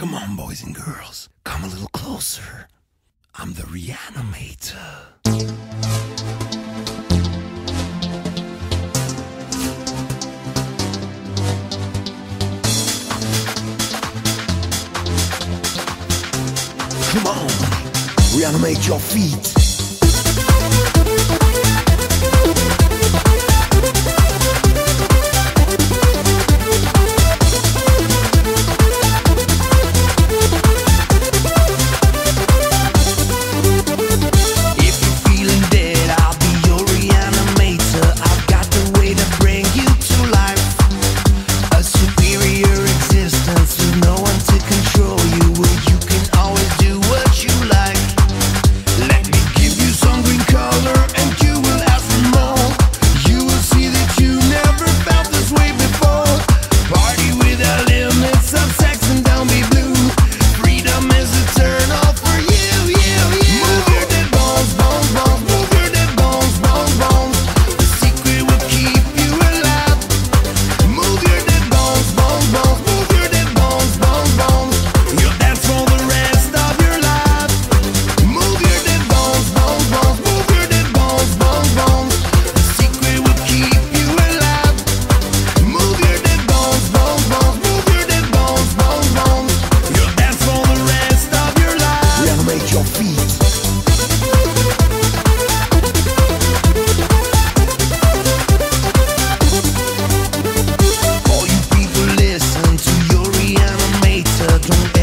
Come on, boys and girls. Come a little closer. I'm the reanimator. Come on, reanimate your feet. don't